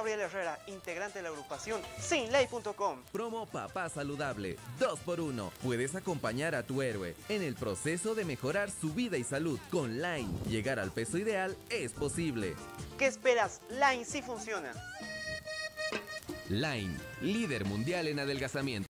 Gabriel Herrera, integrante de la agrupación sinley.com. Promo Papá Saludable, 2x1. Puedes acompañar a tu héroe en el proceso de mejorar su vida y salud. Con Line, llegar al peso ideal es posible. ¿Qué esperas? Line sí funciona. Line, líder mundial en adelgazamiento.